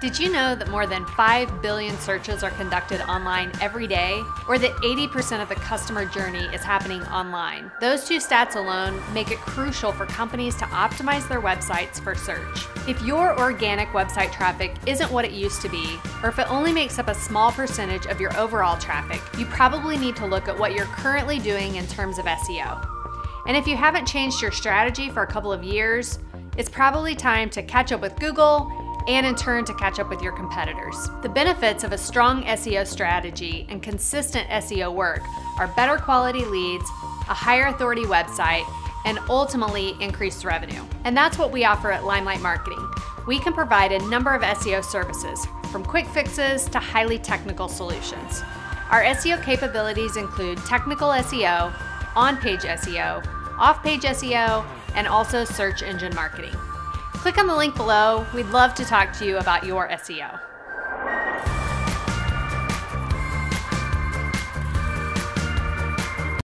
Did you know that more than 5 billion searches are conducted online every day? Or that 80% of the customer journey is happening online? Those two stats alone make it crucial for companies to optimize their websites for search. If your organic website traffic isn't what it used to be, or if it only makes up a small percentage of your overall traffic, you probably need to look at what you're currently doing in terms of SEO. And if you haven't changed your strategy for a couple of years, it's probably time to catch up with Google and in turn to catch up with your competitors. The benefits of a strong SEO strategy and consistent SEO work are better quality leads, a higher authority website, and ultimately increased revenue. And that's what we offer at Limelight Marketing. We can provide a number of SEO services, from quick fixes to highly technical solutions. Our SEO capabilities include technical SEO, on page SEO, off page SEO, and also search engine marketing. Click on the link below. We'd love to talk to you about your SEO.